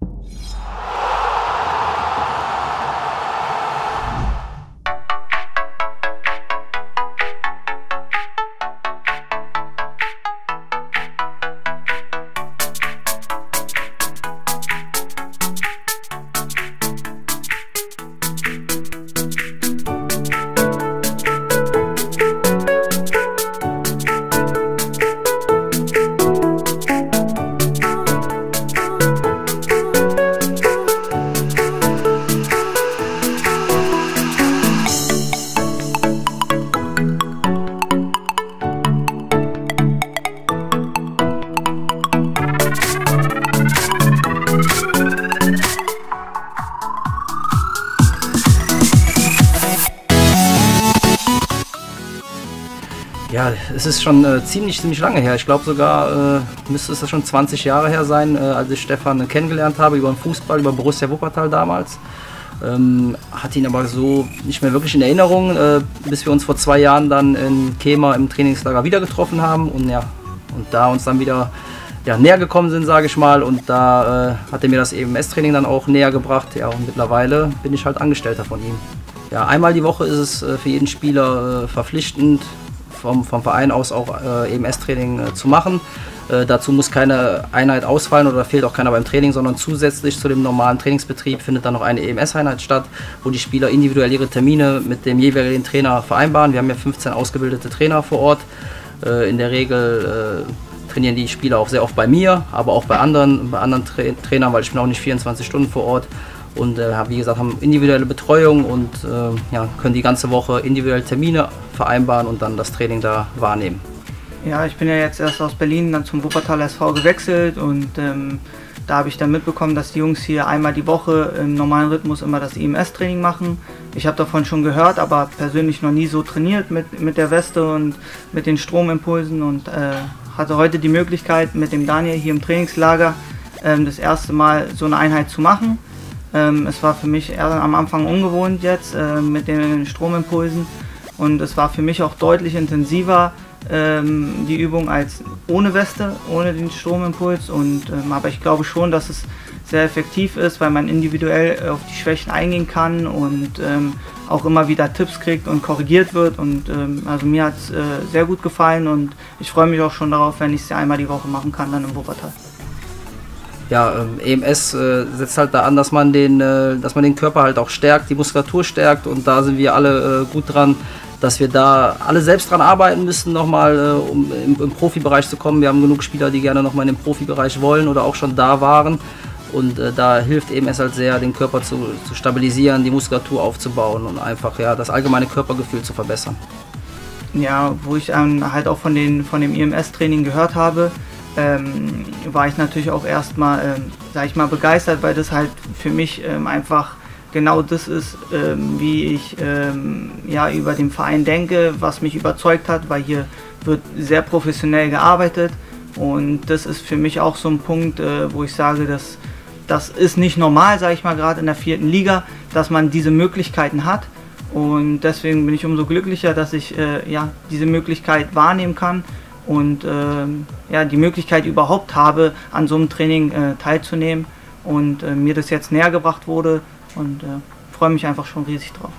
you Ja, es ist schon äh, ziemlich, ziemlich lange her. Ich glaube sogar, äh, müsste es schon 20 Jahre her sein, äh, als ich Stefan kennengelernt habe über den Fußball, über Borussia Wuppertal damals. Ähm, hatte ihn aber so nicht mehr wirklich in Erinnerung, äh, bis wir uns vor zwei Jahren dann in Kema im Trainingslager wieder getroffen haben und ja, und da uns dann wieder ja, näher gekommen sind, sage ich mal. Und da äh, hat er mir das EMS-Training dann auch näher gebracht. Ja, und mittlerweile bin ich halt Angestellter von ihm. Ja, einmal die Woche ist es äh, für jeden Spieler äh, verpflichtend, vom, vom Verein aus auch äh, EMS-Training äh, zu machen. Äh, dazu muss keine Einheit ausfallen oder fehlt auch keiner beim Training, sondern zusätzlich zu dem normalen Trainingsbetrieb findet dann noch eine EMS-Einheit statt, wo die Spieler individuell ihre Termine mit dem jeweiligen Trainer vereinbaren. Wir haben ja 15 ausgebildete Trainer vor Ort. Äh, in der Regel äh, trainieren die Spieler auch sehr oft bei mir, aber auch bei anderen, bei anderen Tra Trainern, weil ich bin auch nicht 24 Stunden vor Ort und äh, wie gesagt haben individuelle Betreuung und äh, ja, können die ganze Woche individuelle Termine vereinbaren und dann das Training da wahrnehmen. Ja, ich bin ja jetzt erst aus Berlin dann zum Wuppertal SV gewechselt und ähm, da habe ich dann mitbekommen, dass die Jungs hier einmal die Woche im normalen Rhythmus immer das EMS-Training machen. Ich habe davon schon gehört, aber persönlich noch nie so trainiert mit, mit der Weste und mit den Stromimpulsen und äh, hatte heute die Möglichkeit mit dem Daniel hier im Trainingslager ähm, das erste Mal so eine Einheit zu machen. Ähm, es war für mich eher am Anfang ungewohnt jetzt äh, mit den Stromimpulsen und es war für mich auch deutlich intensiver ähm, die Übung als ohne Weste, ohne den Stromimpuls. Und, ähm, aber ich glaube schon, dass es sehr effektiv ist, weil man individuell auf die Schwächen eingehen kann und ähm, auch immer wieder Tipps kriegt und korrigiert wird. Und ähm, also mir hat es äh, sehr gut gefallen und ich freue mich auch schon darauf, wenn ich es einmal die Woche machen kann, dann im Wuppertal ja, ähm, EMS äh, setzt halt da an, dass man, den, äh, dass man den Körper halt auch stärkt, die Muskulatur stärkt und da sind wir alle äh, gut dran, dass wir da alle selbst dran arbeiten müssen, nochmal, äh, um im, im, Profibereich zu kommen. Wir haben genug Spieler, die gerne nochmal in den Profibereich wollen oder auch schon da waren. Und äh, da hilft EMS halt sehr, den Körper zu, zu, stabilisieren, die Muskulatur aufzubauen und einfach ja, das allgemeine Körpergefühl zu verbessern. Ja, wo ich ähm, halt auch von, den, von dem EMS-Training gehört habe, ähm, war ich natürlich auch erstmal, ähm, sag ich mal, begeistert, weil das halt für mich ähm, einfach genau das ist, ähm, wie ich ähm, ja, über den Verein denke, was mich überzeugt hat, weil hier wird sehr professionell gearbeitet und das ist für mich auch so ein Punkt, äh, wo ich sage, dass das ist nicht normal, sage ich mal, gerade in der vierten Liga, dass man diese Möglichkeiten hat. Und deswegen bin ich umso glücklicher, dass ich äh, ja, diese Möglichkeit wahrnehmen kann und ähm, ja, die Möglichkeit überhaupt habe, an so einem Training äh, teilzunehmen und äh, mir das jetzt näher gebracht wurde und äh, freue mich einfach schon riesig drauf.